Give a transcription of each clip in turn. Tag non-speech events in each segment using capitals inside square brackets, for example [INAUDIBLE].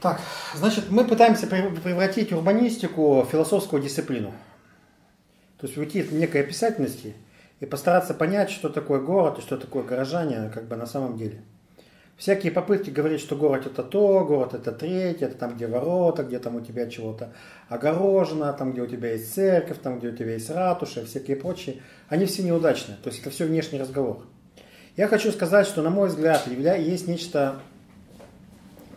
Так, значит, мы пытаемся превратить урбанистику в философскую дисциплину. То есть уйти от некой описательности и постараться понять, что такое город и что такое горожане как бы на самом деле. Всякие попытки говорить, что город это то, город это третье, это там, где ворота, где там у тебя чего-то огорожено, там, где у тебя есть церковь, там, где у тебя есть ратуша, всякие прочие, они все неудачные. То есть это все внешний разговор. Я хочу сказать, что, на мой взгляд, есть нечто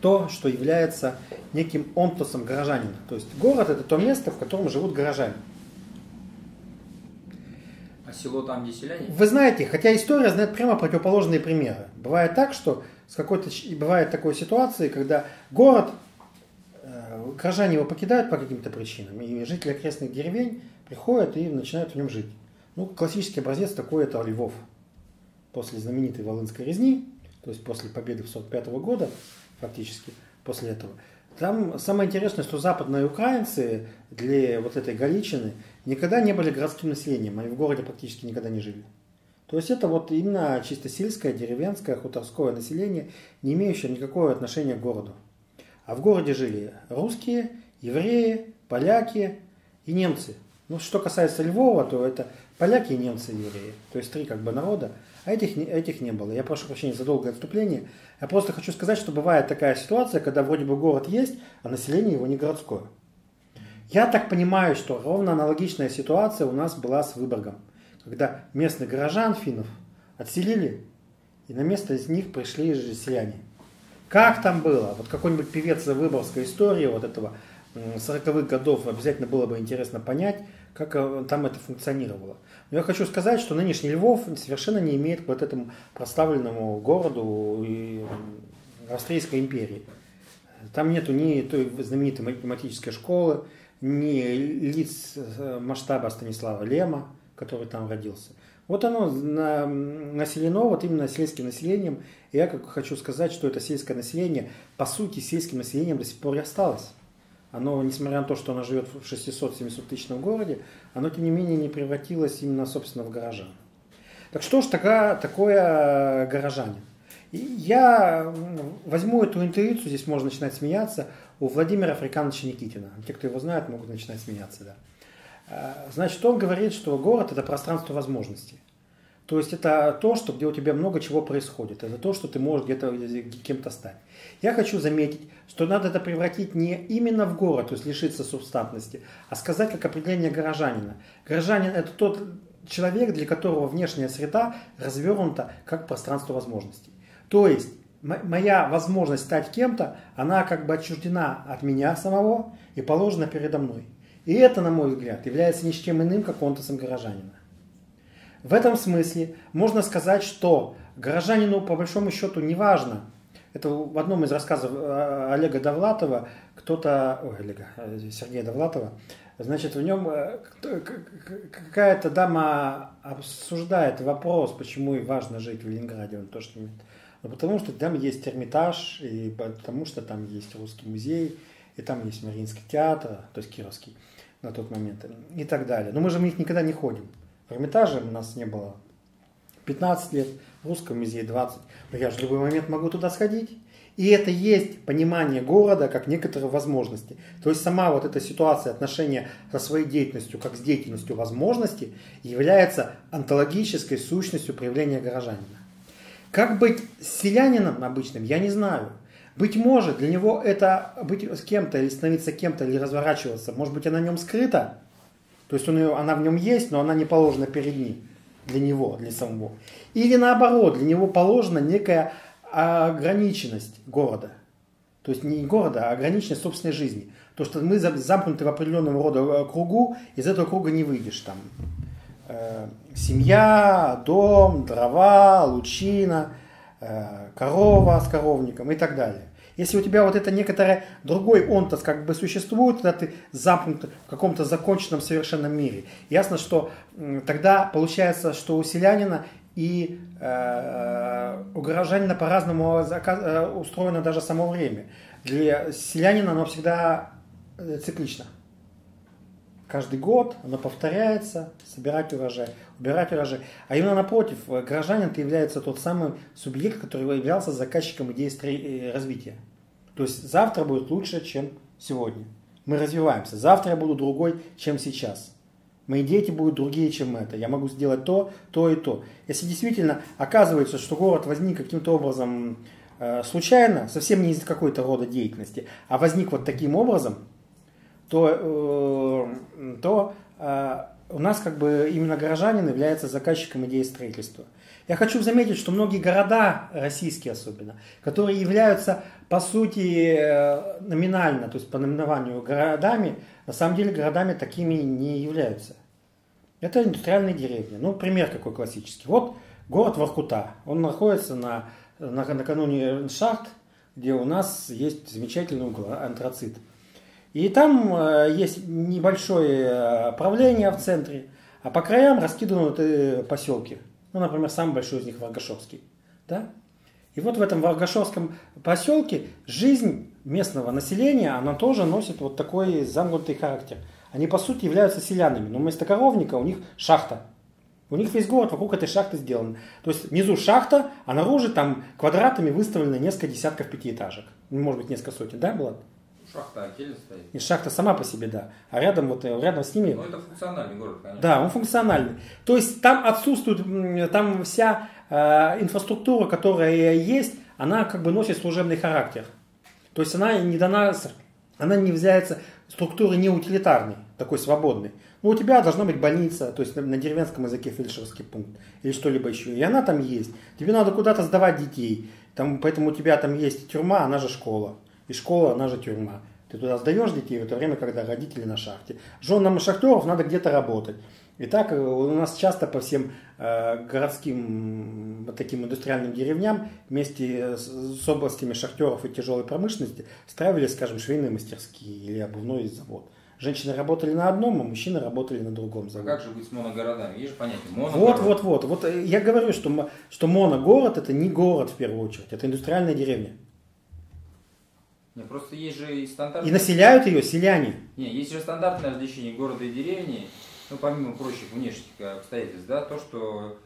то, что является неким онтосом горожанина. То есть город это то место, в котором живут горожане. А село там, где селяне? Вы знаете, хотя история знает прямо противоположные примеры. Бывает так, что с какой-то бывает такой ситуации, когда город, э, горожане его покидают по каким-то причинам, и жители окрестных деревень приходят и начинают в нем жить. Ну, классический образец такой это Львов. После знаменитой Волынской резни, то есть после победы в 45 года, фактически, после этого. Там самое интересное, что западные украинцы для вот этой Галичины никогда не были городским населением, они в городе практически никогда не жили. То есть это вот именно чисто сельское, деревенское, хуторское население, не имеющее никакого отношения к городу. А в городе жили русские, евреи, поляки и немцы. Ну, что касается Львова, то это поляки, немцы евреи. То есть три как бы народа. А этих, этих не было. Я прошу прощения за долгое отступление. Я просто хочу сказать, что бывает такая ситуация, когда вроде бы город есть, а население его не городское. Я так понимаю, что ровно аналогичная ситуация у нас была с Выборгом. Когда местных горожан, финнов, отселили, и на место из них пришли же селяне. Как там было? Вот какой-нибудь певец выборгской истории вот этого 40-х годов обязательно было бы интересно понять, как э, там это функционировало. Но я хочу сказать, что нынешний Львов совершенно не имеет к вот этому прославленному городу и Австрийской империи. Там нету ни той знаменитой математической школы, ни лиц э, масштаба Станислава Лема, который там родился. Вот оно населено вот именно сельским населением. И я как хочу сказать, что это сельское население, по сути, сельским населением до сих пор и осталось оно, несмотря на то, что оно живет в 600-700 тысячном городе, оно, тем не менее, не превратилось именно, собственно, в горожан. Так что же такое, такое горожанин? Я возьму эту интуицию, здесь можно начинать смеяться, у Владимира Африкановича Никитина. Те, кто его знает, могут начинать смеяться. Да. А, значит, он говорит, что город – это пространство возможностей. То есть это то, что, где у тебя много чего происходит. Это то, что ты можешь где-то кем-то стать. Я хочу заметить, что надо это превратить не именно в город, то есть лишиться субстантности, а сказать как определение горожанина. Горожанин – это тот человек, для которого внешняя среда развернута как пространство возможностей. То есть моя возможность стать кем-то, она как бы отчуждена от меня самого и положена передо мной. И это, на мой взгляд, является ни с чем иным, как контусом горожанина. В этом смысле можно сказать, что горожанину по большому счету не важно. Это в одном из рассказов э, Олега Довлатова, кто-то, ой, Олега, э, Сергея Довлатова, значит, в нем э, какая-то дама обсуждает вопрос, почему и важно жить в Ленинграде, он то, что ну, потому что там есть Эрмитаж, и потому что там есть Русский музей, и там есть Мариинский театр, то есть Кировский на тот момент, и так далее. Но мы же в них никогда не ходим. Эрмитаже у нас не было 15 лет, в Русском музее 20. Но я же в любой момент могу туда сходить. И это есть понимание города как некоторые возможности. То есть сама вот эта ситуация отношения со своей деятельностью, как с деятельностью возможности, является онтологической сущностью проявления горожанина. Как быть селянином обычным, я не знаю. Быть может, для него это быть с кем-то или становиться кем-то или разворачиваться, может быть, она на нем скрыта, то есть он ее, она в нем есть, но она не положена перед ним, для него, для самого. Или наоборот, для него положена некая ограниченность города. То есть не города, а ограниченность собственной жизни. То, что мы замкнуты в определенном рода э, кругу, из этого круга не выйдешь. Там, э, семья, дом, дрова, лучина, э, корова с коровником и так далее. Если у тебя вот это некоторое другой онтос как бы существует, тогда ты замкнут в каком-то законченном совершенном мире. Ясно, что тогда получается, что у селянина и э, у горожанина по-разному э, устроено даже само время. Для селянина оно всегда э, циклично. Каждый год оно повторяется, собирать урожай, убирать урожай. А именно напротив, горожанин является тот самый субъект, который являлся заказчиком идеи развития. То есть завтра будет лучше, чем сегодня. Мы развиваемся. Завтра я буду другой, чем сейчас. Мои дети будут другие, чем это. Я могу сделать то, то и то. Если действительно оказывается, что город возник каким-то образом э, случайно, совсем не из какой-то рода деятельности, а возник вот таким образом, то, э, то э, у нас как бы именно горожанин является заказчиком идеи строительства. Я хочу заметить, что многие города, российские особенно, которые являются по сути э, номинально, то есть по наименованию городами, на самом деле городами такими не являются. Это индустриальные деревни. Ну, пример какой классический. Вот город Воркута. Он находится на, на, накануне шахт, где у нас есть замечательный угол, антрацит. И там э, есть небольшое э, правление в центре, а по краям раскиданы э, поселки. Ну, например, самый большой из них Варгашовский. Да? И вот в этом Варгашовском поселке жизнь местного населения, она тоже носит вот такой замкнутый характер. Они, по сути, являются селянами, но вместо коровника у них шахта. У них весь город вокруг этой шахты сделан. То есть внизу шахта, а наружу там квадратами выставлены несколько десятков пятиэтажек. Может быть, несколько сотен, да, было? Шахта отдельно стоит. И шахта сама по себе, да. А рядом, вот, э, рядом с ними... Ну, это функциональный город, конечно. Да, он функциональный. То есть там отсутствует, там вся инфраструктура, которая есть, она как бы носит служебный характер. То есть она не дана, она не является структурой не утилитарной, такой свободной. Ну, у тебя должна быть больница, то есть на деревенском языке фельдшерский пункт или что-либо еще. И она там есть. Тебе надо куда-то сдавать детей. Там, поэтому у тебя там есть тюрьма, она же школа. И школа, она же тюрьма. Ты туда сдаешь детей в это время, когда родители на шахте. Женам шахтеров надо где-то работать. И так э, у нас часто по всем э, городским вот таким индустриальным деревням вместе с, областями шахтеров и тяжелой промышленности страивались, скажем, швейные мастерские или обувной завод. Женщины работали на одном, а мужчины работали на другом А заводе. как же быть с моногородами? Есть же понятие моногород. Вот, вот, вот. Вот э, я говорю, что, что моногород это не город в первую очередь, это индустриальная деревня. Не, просто есть же и И стандартные... населяют ее селяне. Не, есть же стандартное различение города и деревни, ну, помимо прочих внешних обстоятельств, да, то, что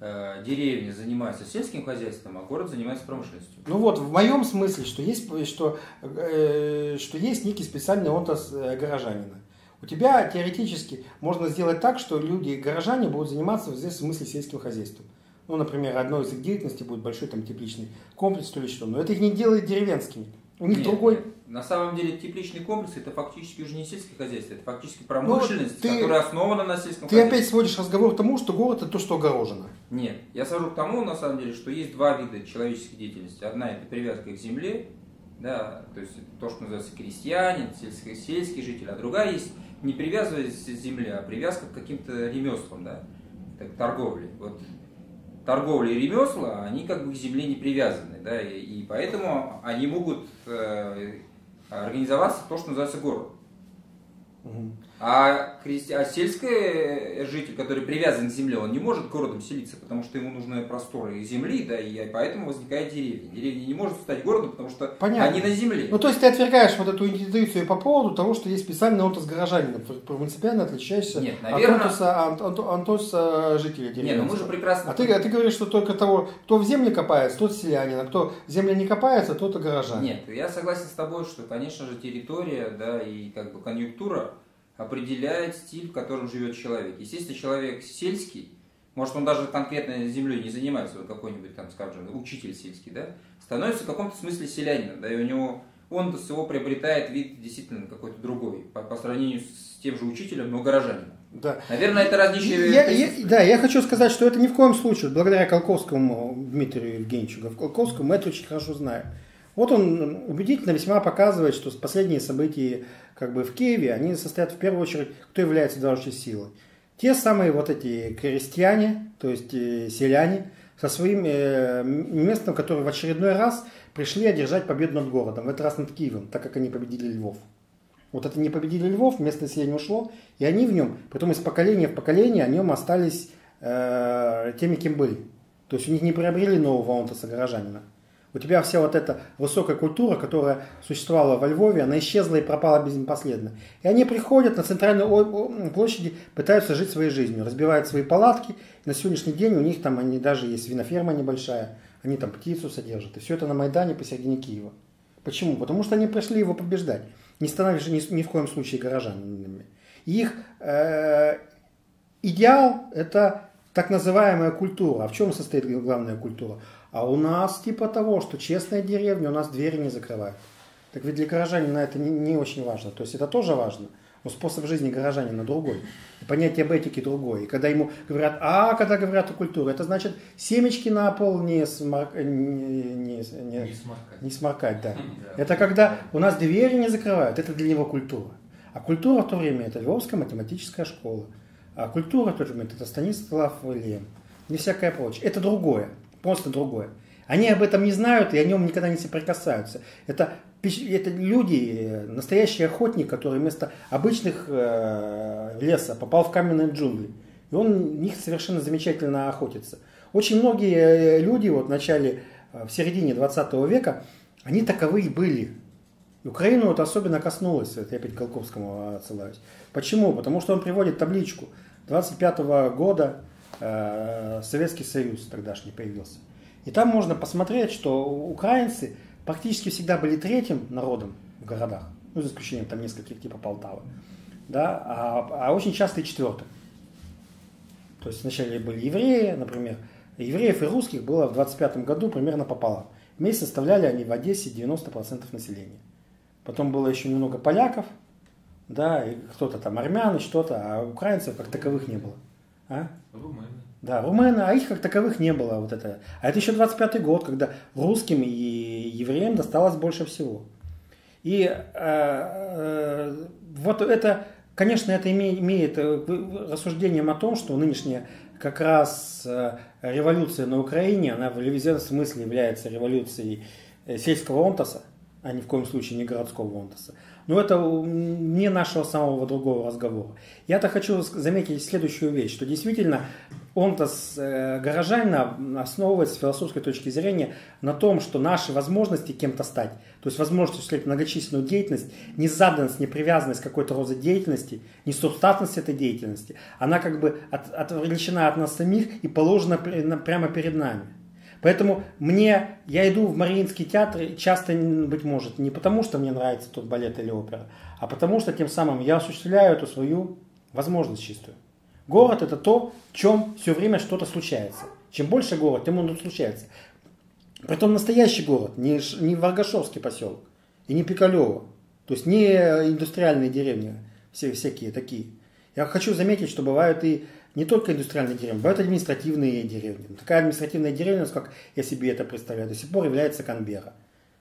э, деревня занимается сельским хозяйством, а город занимается промышленностью. Ну вот, в моем смысле, что есть, что, э, что есть некий специальный отос э, горожанина. У тебя теоретически можно сделать так, что люди, горожане, будут заниматься в здесь смысле сельским хозяйством. Ну, например, одной из их деятельностей будет большой там тепличный комплекс или что. Но это их не делает деревенскими. У них Нет, другой... нет. На самом деле тепличный комплекс это фактически уже не сельское хозяйство, это фактически промышленность, Ну, ты- которая основана на сельском Ты хозяйстве. опять сводишь разговор к тому, что город это то, что огорожено. Нет, я сажу к тому, на самом деле, что есть два вида человеческой деятельности. Одна это привязка к земле, да, то есть то, что называется крестьянин, сельский, сельский житель, а другая есть не привязываясь к земле, а привязка к каким-то ремеслам, да, так, торговле. Вот торговля и ремесла, они как бы к земле не привязаны, да, и, и поэтому они могут э, организоваться то, что называется город. А, крести... а сельский житель, который привязан к земле, он не может городом селиться, потому что ему нужны просторы земли, да, и поэтому возникает деревня. Деревня не может стать городом, потому что Понятно. они на земле. Ну, то есть ты отвергаешь вот эту интуицию по поводу того, что есть специальный отос горожанина, принципиально отличаешься Нет, от наверное- от, от- от отоса жителя деревни. Не, ну мы же прекрасно... А ты, а ты говоришь, что только того, кто в земле копается, тот селянин, а кто в земле не копается, тот и горожанин. Нет, я согласен с тобой, что, конечно же, территория, да, и как бы конъюнктура определяет стиль, в котором живет человек. Естественно, человек сельский, может, он даже конкретно землей не занимается, вот какой-нибудь там, скажем, учитель сельский, да, становится в каком-то смысле селянином, да, и у него он с его приобретает вид действительно какой-то другой, по, по сравнению с тем же учителем, но горожанином. Да. Наверное, это различие... Я- я- да, я хочу сказать, что это ни в коем случае, благодаря Колковскому Дмитрию Евгеньевичу Колковскому, мы это очень хорошо знаем. Вот он убедительно весьма показывает, что последние события как бы в Киеве, они состоят в первую очередь, кто является движущей силой. Те самые вот эти крестьяне, то есть э, селяне, со своим э, местом, которые в очередной раз пришли одержать победу над городом, в этот раз над Киевом, так как они победили Львов. Вот это не победили Львов, местное население ушло, и они в нем, потом из поколения в поколение, о нем остались э, теми, кем были. То есть у них не приобрели нового онтоса горожанина. У тебя вся вот эта высокая культура, которая существовала во Львове, она исчезла и пропала беспоследно. И они приходят на о- площади, пытаются жить своей жизнью, разбивают свои палатки. И на сегодняшний день у них там они даже есть виноферма небольшая, они там птицу содержат. И все это на Майдане посередине Киева. Почему? Потому что они пришли его побеждать, не становятся ни, ни в коем случае горожанами. Их э, идеал – это так называемая культура. А в чем состоит главная культура? А у нас типа того, что честная деревня, у нас двери не закрывают. Так ведь для горожанина это не, не очень важно. То есть это тоже важно. Но способ жизни горожанина другой. И понятие об этике другое. И когда ему говорят, а когда говорят о культуре, это значит семечки на пол не, смор... не, не, не, не, сморкать. не сморкать. [LAUGHS] Да. Это когда у нас двери не закрывают, это для него культура. А культура в то время это Львовская математическая школа. А культура в тот же момент это Станислав Лем. Не всякое прочее. Это другое. Просто другое. Они об этом не знают и о нем никогда не соприкасаются. Это, это люди, настоящий охотник, который вместо обычных э, леса попал в каменные джунгли. И он них совершенно замечательно охотится. Очень многие э, люди вот в начале, э, в середине 20 века, они таковые были. Украину вот особенно коснулось, это я опять к Голковскому отсылаюсь. Почему? Потому что он приводит табличку. 25 -го года э, Советский Союз тогдашний появился. И там можно посмотреть, что украинцы практически всегда были третьим народом в городах, ну, за исключением там нескольких типа Полтавы, да, а, а очень часто и четвертым. То есть вначале были евреи, например, евреев и русских было в 25 году примерно пополам. Вместе составляли они в Одессе 90% населения. Потом было еще немного поляков, да, и кто-то там армян, и что-то, а украинцев как таковых не было. А? Румыны. Да, румыны, а их как таковых не было. Вот это. А это еще 25-й год, когда русским и евреям досталось больше всего. И э, э, вот это, конечно, это имеет, имеет э, рассуждением о том, что нынешняя как раз э, революция на Украине, она в известном смысле является революцией э, сельского онтоса, а ни в коем случае не городского онтоса. Но это не нашего самого другого разговора. Я-то хочу заметить следующую вещь, что действительно он-то с э, горожанина основывается с философской точки зрения на том, что наши возможности кем-то стать, то есть возможность осуществлять многочисленную деятельность, не заданность, не привязанность к какой-то розе деятельности, не субстатность этой деятельности, она как бы от, отвлечена от нас самих и положена прямо перед нами. Поэтому мне, я иду в Мариинский театр часто, быть может, не потому, что мне нравится тот балет или опера, а потому что тем самым я осуществляю эту свою возможность чистую. Город это то, в чем все время что-то случается. Чем больше город, тем он случается. Притом настоящий город, не, не Варгашовский поселок и не Пикалево. То есть не индустриальные деревни, все, всякие такие. Я хочу заметить, что бывают и не только индустриальные деревни, бывают административные деревни. Такая административная деревня, как я себе это представляю, до сих пор является Канбера.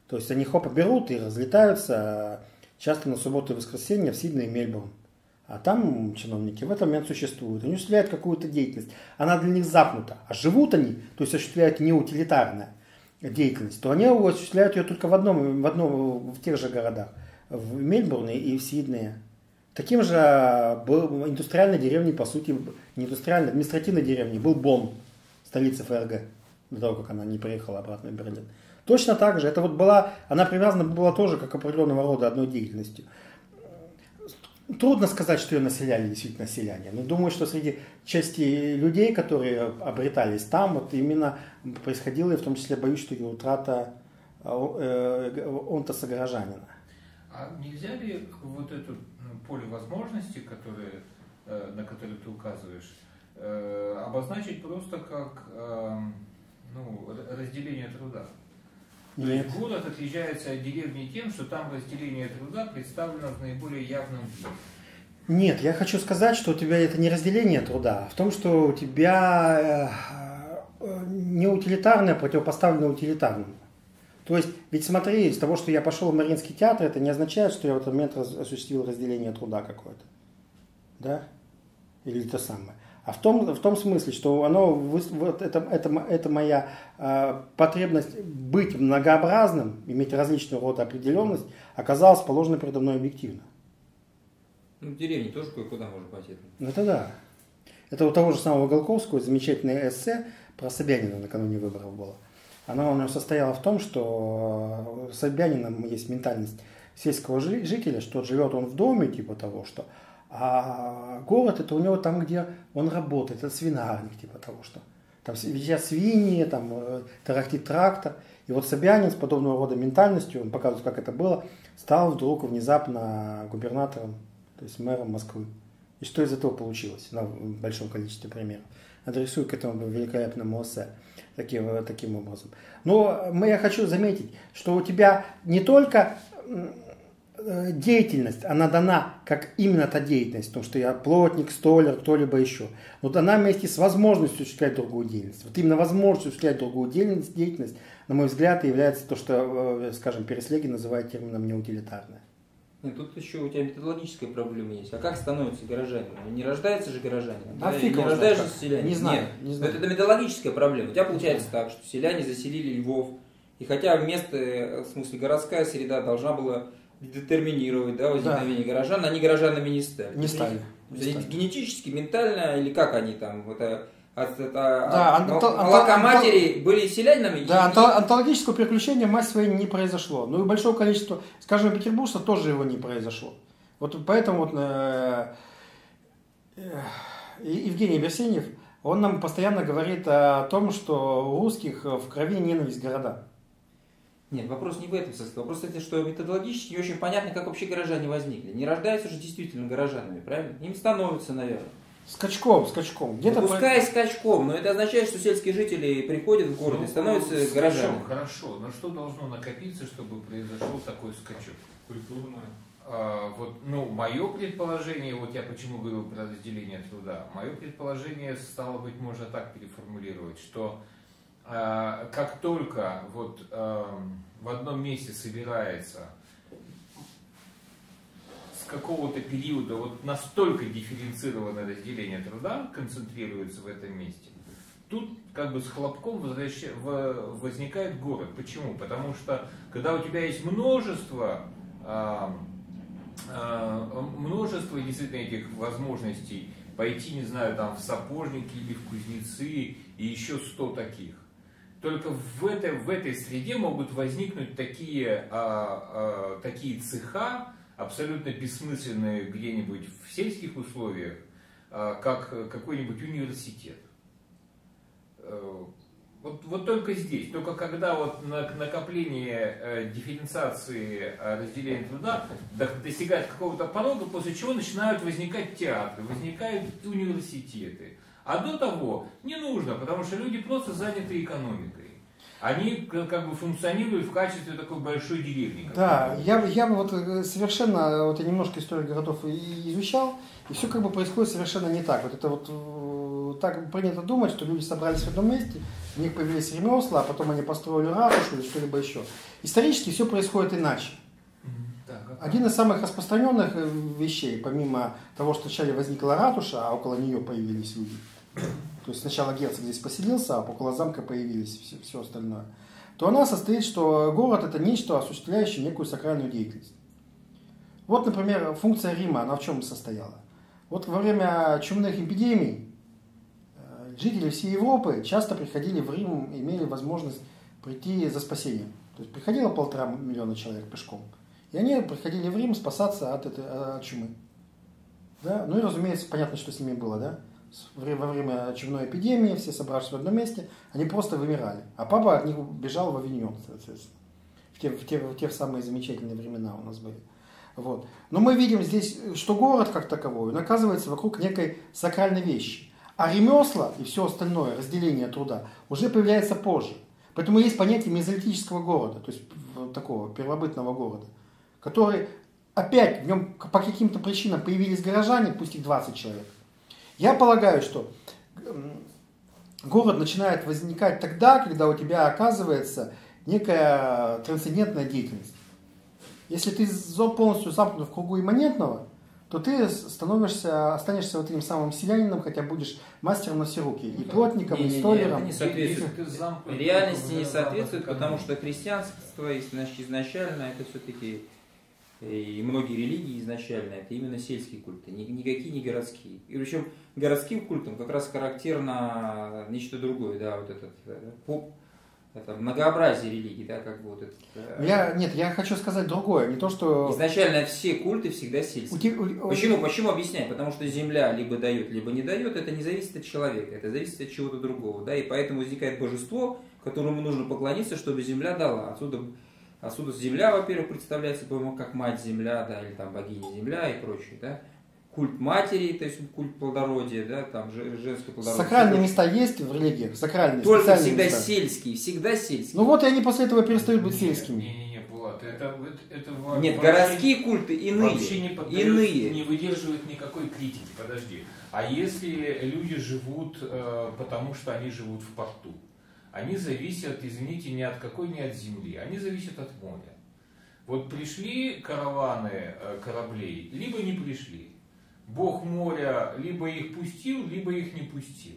То есть они хопа берут и разлетаются часто на субботу и воскресенье в Сидней и Мельбурн. А там чиновники в этот момент существуют. Они осуществляют какую-то деятельность. Она для них запнута. А живут они, то есть осуществляют не утилитарная деятельность, то они осуществляют ее только в одном, в одном, в тех же городах. В Мельбурне и в Сиднее. Таким же а, был индустриальной деревней, по сути, не индустриальной, административной деревней был Бонн, столица ФРГ, до того, как она не приехала обратно в Берлин. Точно так же, это вот была, она привязана была тоже как определенного рода одной деятельностью. Трудно сказать, что ее населяли действительно селяне. Но думаю, что среди части людей, которые обретались там, вот именно происходило, и в том числе боюсь, что и утрата э, э, онтоса горожанина. А нельзя ли вот это ну, поле возможностей, которые, э, на которые ты указываешь, обозначить просто как ну, разделение труда? То Нет. есть город отличается от деревни тем, что там разделение труда представлено в наиболее явном виде. Нет, я хочу сказать, что у тебя это не разделение труда, а в том, что у тебя э, не утилитарное противопоставлено утилитарному. То есть, ведь смотри, из того, что я пошел в Мариинский театр, это не означает, что я в этот момент осуществил разделение труда какое-то. Да? Или то самое а в том, в том смысле, что оно, вот это, это, это моя э, потребность быть многообразным, иметь различного рода определенность, оказалась положена передо мной объективно. Ну, в деревне тоже кое-куда можно пойти. Ну, это да. Это у того же самого Голковского замечательное эссе про Собянина накануне выборов было. Оно у него состояло в том, что у Собянина есть ментальность сельского жителя, что живет он в доме, типа того, что а город это у него там, где он работает, это свинарник, типа того, что. Там везде свиньи, там э, тарахтит трактор. И вот Собянин с подобного рода ментальностью, он показывает, как это было, стал вдруг внезапно губернатором, то есть мэром Москвы. И что из этого получилось на большом количестве примеров. Адресую к этому великолепному эссе таким, таким образом. Но я хочу заметить, что у тебя не только Э, деятельность, она дана как именно та деятельность, потому что я плотник, столер, кто-либо еще. Но дана вместе с возможностью осуществлять другую деятельность. Вот именно возможность осуществлять другую деятельность, деятельность на мой взгляд, является то, что, э, скажем, Переслеги называет термином неутилитарное. Нет, тут еще у тебя методологическая проблема есть. А как становятся горожанами? Не рождается же горожанин. А да? фиг не рождаешься селянин. Не знаю. Нет, не знаю. Это, это методологическая проблема. У тебя получается так, что селяне заселили Львов. И хотя вместо, э, в смысле, городская среда должна была детерминировать да, возникновение да. горожан, они горожанами не стали. Не стали. Не стали. Генетически, ментально, или как они там, это, от, это, да, от анто, молока анто, матери были селянами? Да, и, анто, онтологического переключения массе своей не произошло. Ну и большое количество, скажем, петербуржца тоже его не произошло. Вот поэтому вот э, э, Евгений Берсенев, он нам постоянно говорит о том, что у русских в крови ненависть к городам. Нет, вопрос не в этом смысле. Вопрос в том, что методологически не очень понятно, как вообще горожане возникли. Не рождаются же действительно горожанами, правильно? Им становятся, наверное. Скачком, скачком. Где-то ну, пускай по... скачком, но это означает, что сельские жители приходят в город ну, и становятся ну, горожанами. Хорошо, но что должно накопиться, чтобы произошел такой скачок? Культурно. А, вот, ну, мое предположение, вот я почему говорил про разделение труда, мое предположение стало быть, можно так переформулировать, что Э, как только вот эм, в одном месте собирается какого-то периода вот настолько дифференцированное разделение труда концентрируется в этом месте, тут как бы с хлопком возвращ... возникает город. Почему? Потому что когда у тебя есть множество эм, э, множество действительно этих возможностей пойти, не знаю, там в сапожники или в кузнецы и еще сто таких, только в этой, в этой среде могут возникнуть такие, а, а, такие цеха, абсолютно бессмысленные где-нибудь в сельских условиях, а, как какой-нибудь университет. Э, вот, вот только здесь, только когда вот накопление э, дифференциации э, разделения труда достигает какого-то порога, после чего начинают возникать театры, возникают университеты, а до того не нужно, потому что люди просто заняты экономикой. Они как бы функционируют в качестве такой большой деревни. Да, я, я вот э, совершенно, вот я немножко историю городов изучал, и все как бы происходит совершенно не так. Вот это вот э, так принято думать, что люди собрались в одном месте, у них появились ремесла, а потом они построили ратушу или что-либо еще. Исторически все происходит иначе. Один из самых распространенных э, вещей, помимо того, что вначале возникла ратуша, а около нее появились люди, то есть сначала герцог здесь поселился, а около замка появились все, все остальное, то она состоит, что город это нечто, осуществляющее некую сакральную деятельность. Вот, например, функция Рима, она в чем состояла? Вот во время чумных эпидемий э, жители всей Европы часто приходили в Рим, имели возможность прийти за спасением. То есть приходило полтора миллиона человек пешком. И они приходили в Рим спасаться от, этой, от чумы. Да? Ну и, разумеется, понятно, что с ними было, да? Во время чумной эпидемии, все собравшись в одном месте, они просто вымирали. А папа от них бежал в Авиньон, соответственно. В те, в те, в те самые замечательные времена у нас были. Вот. Но мы видим здесь, что город как таковой, он оказывается вокруг некой сакральной вещи. А ремесла и все остальное, разделение труда, уже появляется позже. Поэтому есть понятие мезолитического города, то есть такого первобытного города, который опять в нем по каким-то причинам появились горожане, пусть их 20 человек, я полагаю, что город начинает возникать тогда, когда у тебя оказывается некая трансцендентная деятельность. Если ты полностью замкнут в кругу имманентного, то ты становишься, останешься вот этим самым селянином, хотя будешь мастером на все руки. И ну плотником, не, и столером. Не, не, не соответствует. Реальности не соответствует, потому что христианство изначально это все-таки и многие религии изначально это именно сельские культы, никакие не городские. И причем городским культам как раз характерно нечто другое, да, вот этот э, поп, это многообразие религий, да, как бы вот это. э, Я, нет, я хочу сказать другое. Не то, что... Изначально все культы всегда сельские. у- у- Почему? Почему объяснять? Потому что земля либо дает, либо не дает, это не зависит от человека, это зависит от чего-то другого, да, и поэтому возникает божество, которому нужно поклониться, чтобы земля дала. Отсюда, отсюда земля, во-первых, представляется, по-моему, как мать земля, да, или там богиня земля и прочее, да. Культ матери, то есть культ плодородия, да, там же- женское плодородие. Сакральные места есть в религиях? Сакральные, Только всегда места. сельские, всегда сельские. Ну вот и они после этого перестают быть сельскими. Не-не-не, Булат, это, это, это Нет, вообще- городские культы иные. Вообще не иные. не выдерживают никакой критики, подожди. А если люди живут, э, потому что они живут в порту, они зависят, извините, ни от какой, ни от земли, они зависят от моря. Вот пришли караваны э, кораблей, либо не пришли. Бог моря либо их пустил, либо их не пустил.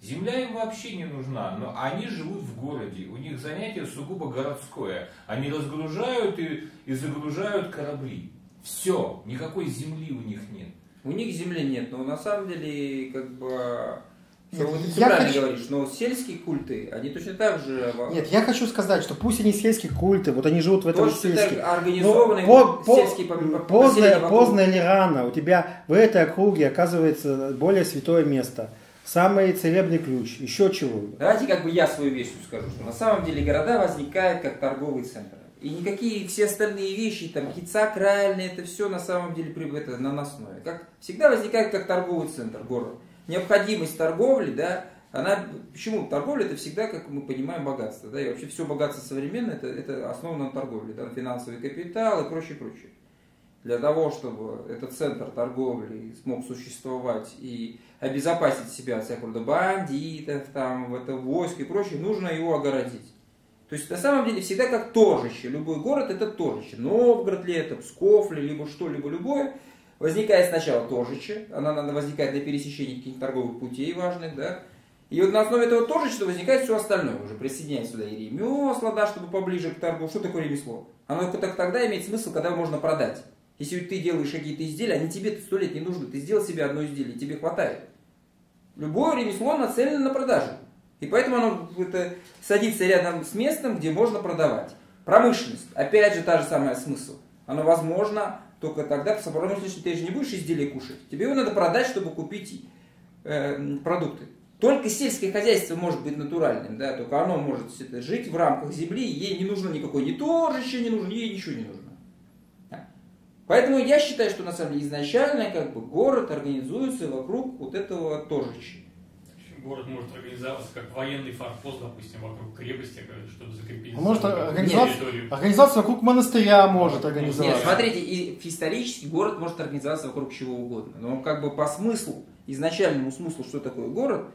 Земля им вообще не нужна, но они живут в городе, у них занятие сугубо городское. Они разгружают и, и загружают корабли. Все, никакой земли у них нет. У них земли нет, но на самом деле, как бы, Нет, ты я правильно хочу- говоришь, но сельские культы, они точно так же Нет, я хочу сказать, что пусть они сельские культы, вот они живут в этом так сельске. организованные Но по- сельские по- по- поздно, поздно или рано у тебя в этой округе оказывается более святое место, самый целебный ключ, еще чего. Давайте как бы я свою версию скажу, что на самом деле города возникают как торговый центр. И никакие все остальные вещи, там, какие-то сакральные, это все на самом деле это наносное. Как, всегда возникает как торговый центр город. Необходимость торговли, да, она, почему? Торговля это всегда, как мы понимаем, богатство. Да, и вообще все богатство современное, это, это основано на торговле, да, финансовый капитал и прочее, прочее. Для того, чтобы этот центр торговли смог существовать и обезопасить себя от всякого рода бандитов, там, это войск и прочее, нужно его огородить. То есть на самом деле всегда как торжище. Любой город это торжище. Новгород ли это, Псков ли, либо что-либо любое. Возникает сначала торжище, она, она возникает на пересечении каких-то торговых путей важных, да. И вот на основе этого торжища возникает все остальное уже. Присоединяется сюда и ремесла, да, чтобы поближе к торгу. Что такое ремесло? Оно только тогда имеет смысл, когда можно продать. Если ты делаешь какие-то изделия, они тебе сто лет не нужны. Ты сделал себе одно изделие, тебе хватает. Любое ремесло нацелено на продажу. И поэтому оно это, садится рядом с местом, где можно продавать. Промышленность, опять же, та же самая смысл. Оно возможно только тогда, в промышленности ты же не будешь изделия кушать. Тебе его надо продать, чтобы купить э, продукты. Только сельское хозяйство может быть натуральным, да, только оно может жить в рамках земли, ей не нужно никакой ни торжище не нужно, ей ничего не нужно. Да. Поэтому я считаю, что на самом деле изначально как бы город организуется вокруг вот этого торжища. Город может организоваться как военный форпост, допустим, вокруг крепости, чтобы закрепить А может свою организоваться, территорию. организация вокруг монастыря может Нет, организоваться. смотрите, и исторически город может организоваться вокруг чего угодно. Но как бы по смыслу, изначальному смыслу, что такое город,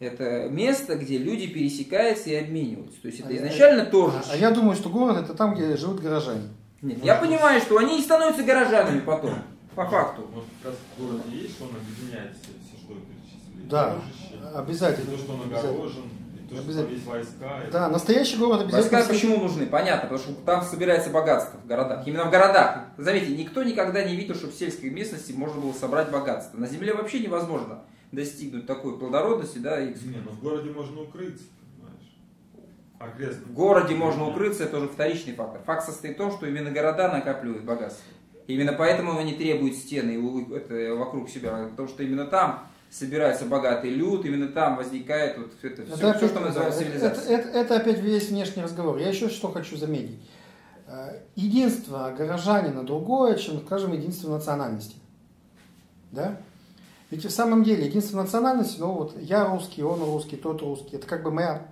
это место, где люди пересекаются и обмениваются. То есть это А я- изначально тоже. А я думаю, что город это там, где живут горожане. Нет, я понимаю, что они и становятся горожанами потом, по факту. Вот как раз в городе есть, что он объединяет все, все что вы перечислили. Да, обязательно. И то, что он огорожен, и то, что Обязательно. там есть войска. Да, настоящий город обязательно. Войска почему нужны? Понятно, потому что там собирается богатство в городах. Именно в городах. Заметьте, никто никогда не видел, что в сельской местности можно было собрать богатство. На земле вообще невозможно достигнуть такой плодородности, да, и Не, ну в городе можно укрыться, понимаешь. Окрестно. В городе можно укрыться, это уже вторичный фактор. Факт состоит в том, что именно города накапливают богатство. Именно поэтому они требуют стены это, вокруг себя, потому что именно там собирается богатый люд, именно там возникает вот это Это, все, опять, что мы называем это, цивилизацией. это- это опять весь внешний разговор. Я еще что хочу заметить. Э, Единство горожанина другое, чем, скажем, единство национальности. Да? Ведь в самом деле единство национальности, ну вот я русский, он русский, тот русский, это как бы моя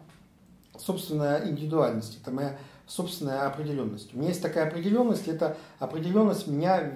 собственная индивидуальность, это моя собственная определенность. У меня есть такая определенность, это определенность меня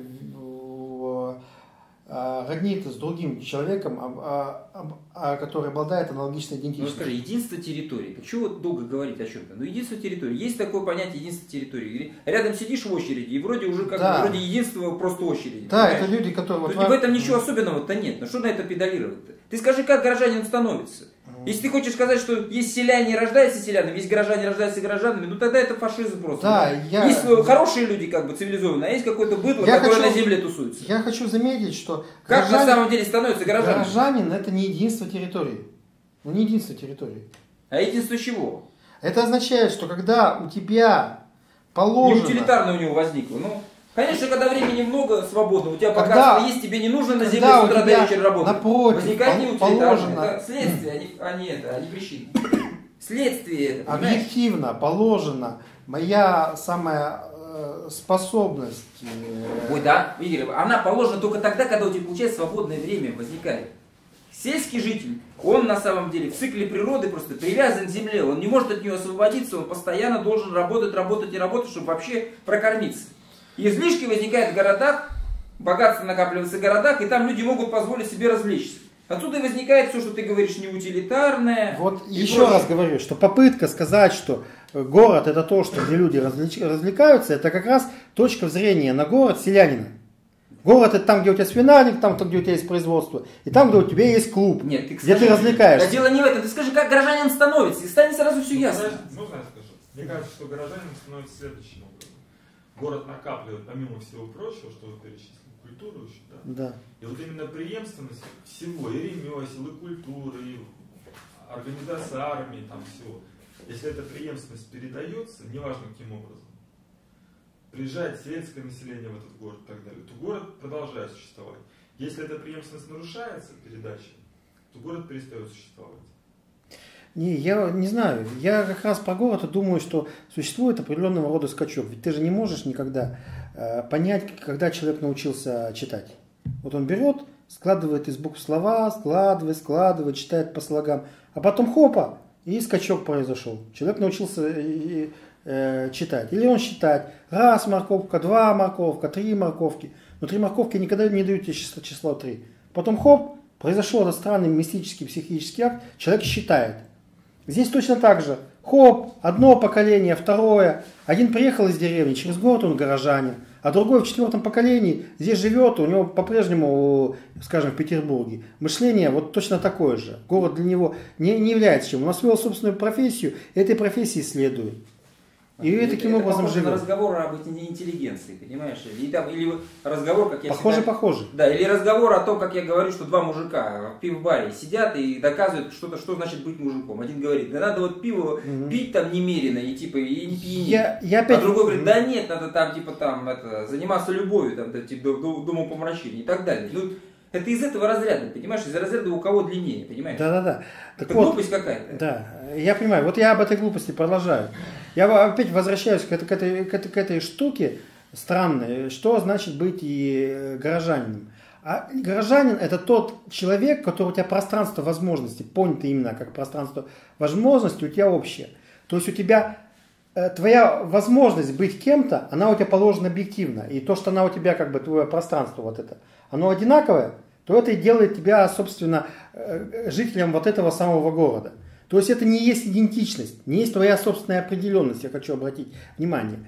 роднит с другим человеком, а- а- а- который обладает аналогичной Ну идентичностью. скажи, единство территории. Чего вот долго говорить о чем-то? Ну единство территории. Есть такое понятие единство территории. Рядом сидишь в очереди, и вроде уже как Да. вроде единство просто очереди. Да, понимаешь? это люди, которые... Вот в этом ничего особенного-то нет. Ну что на это педалировать-то? Ты скажи, как горожанин становится? Если ты хочешь сказать, что есть селяне рождаются селянами, есть горожане рождаются горожанами, ну тогда это фашизм просто. Да, я- Есть хорошие люди, как бы цивилизованные, а есть какое-то быдло, Я которое хочу- на земле тусуется. Я хочу заметить, что Как на горожанин- самом деле становятся горожанами? горожанин это не единство территории. Ну, не единство территории. А единство чего? Это означает, что когда у тебя положено... Не утилитарно у него возникло. Ну, конечно, когда времени много свободно, у тебя пока есть, тебе не нужно на земле с утра до вечера работать. напротив Возникает не пол- утилитарно. положено- Это следствие, а не, а не это, а не причина. [COUGHS] Следствие это, понимаешь? Объективно положено моя самая э, способность э, Ой, да, Игорь, она положена только тогда, когда у тебя получается свободное время возникает. Сельский житель, он на самом деле в цикле природы просто привязан к земле, он не может от нее освободиться, он постоянно должен работать, работать и работать, чтобы вообще прокормиться. Излишки возникают в городах, богатство накапливается в городах, и там люди могут позволить себе развлечься. Отсюда и возникает все, что ты говоришь, неутилитарное. Вот еще прочее. раз говорю, что попытка сказать, что э, город это то, что где люди развлеч- развлекаются, это как раз точка зрения на город селянина. Город это там, где у тебя свинарник, там, где у тебя есть производство, и там, где у тебя есть клуб, Нет, ты где ты скажи- развлекаешься. Да дело не в этом, ты скажи, как горожанин становится, и станет сразу все ясно. Знаешь, Можно я скажу? Мне кажется, что горожанин становится следующим образом. Город накапливает, помимо всего прочего, что вы перечислили, культуру еще, да? Да. И вот именно преемственность всего, и ремесел, и культуры, и организация армии, там всего. Если эта преемственность передается, неважно каким образом, приезжает сельское население в этот город и так далее, то город продолжает существовать. Если эта преемственность нарушается передачей, то город перестает существовать. Не, я не знаю. Я как раз про город и думаю, что существует определенного рода скачок. Ведь ты же не можешь никогда э, понять, когда человек научился читать. Вот он берет, складывает из букв слова, складывает, складывает, читает по слогам, а потом хопа, и скачок произошел. Человек научился э, э, читать. Или он считать. Раз морковка, два морковка, три морковки. Но три морковки никогда не дают тебе число, число три. Потом хоп, произошел этот странный мистический психический акт, человек считает. Здесь точно так же. Хоп, одно поколение, второе. Один приехал из деревни, через год он горожанин, а другой в четвертом поколении здесь живет, у него по-прежнему, скажем, в Петербурге. Мышление вот точно такое же. Город для него не, не является чем. Он освоил собственную профессию, этой профессии следует. И Это- таким это образом живет. разговор об интеллигенции, понимаешь? И там, или разговор, как я Похоже, всегда- похоже. Да, или разговор о том, как я говорю, что два мужика в пивбаре сидят и доказывают что-то, что значит быть мужиком. Один говорит, да надо вот пиво Мгм. пить там немерено и типа и не пьянеть. Я, я опять... А другой говорит, да нет, надо там типа там это, заниматься любовью, там, типа до, до, и так далее. Ну, это из этого разряда, понимаешь? Из разряда у кого длиннее, понимаешь? Да-да-да. Так Это вот, глупость какая-то. Да, я понимаю. Вот я об этой глупости продолжаю. Я опять возвращаюсь к этой, к этой, к этой, к этой штуке странной. Что значит быть и э, горожанином? А горожанин это тот человек, который у тебя пространство возможностей, понято именно как пространство возможностей у тебя общее. То есть у тебя твоя возможность быть кем-то, она у тебя положена объективно. И то, что она у тебя, как бы, твое пространство вот это, оно одинаковое, то это и делает тебя, собственно, э, жителем вот этого самого города. То есть это не есть идентичность, не есть твоя собственная определенность, я хочу обратить внимание.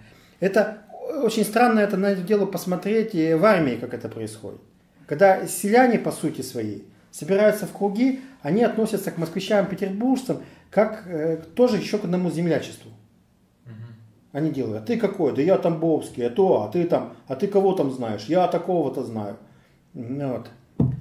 Это очень странно это на это дело посмотреть и в армии, как это происходит. Когда селяне, по сути своей, собираются в круги, они относятся к москвичам, петербуржцам, как э, тоже еще к одному землячеству. Они делают, а ты какой? Да я Тамбовский, а то, а ты там, а ты кого там знаешь? Я такого-то знаю. Ну Вот.